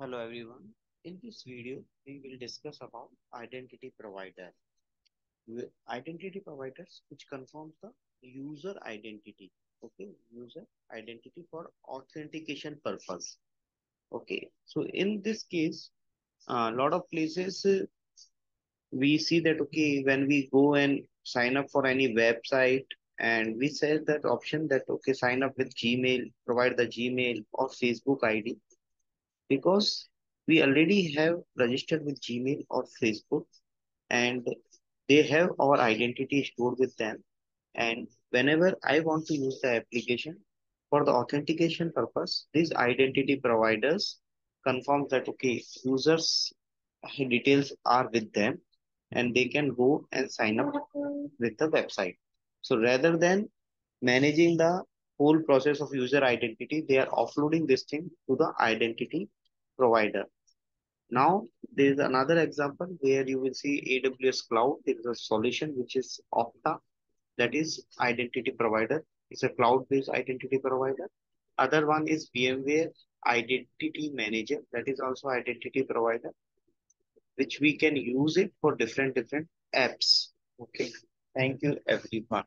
Hello everyone. In this video, we will discuss about identity provider. Identity providers which confirms the user identity. Okay, user identity for authentication purpose. Okay, so in this case, a uh, lot of places uh, we see that okay when we go and sign up for any website and we set that option that okay sign up with Gmail, provide the Gmail or Facebook ID because we already have registered with Gmail or Facebook and they have our identity stored with them. And whenever I want to use the application for the authentication purpose, these identity providers confirm that, okay, users details are with them and they can go and sign up with the website. So rather than managing the whole process of user identity, they are offloading this thing to the identity provider. Now, there is another example where you will see AWS Cloud. There is a solution which is Okta, that is identity provider. It's a cloud-based identity provider. Other one is VMware Identity Manager, that is also identity provider, which we can use it for different different apps. Okay, thank you everyone.